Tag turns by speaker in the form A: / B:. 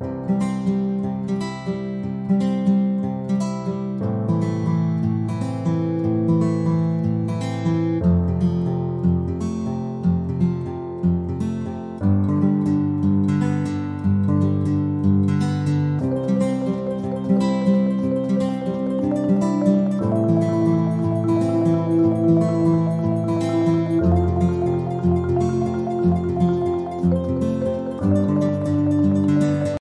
A: Música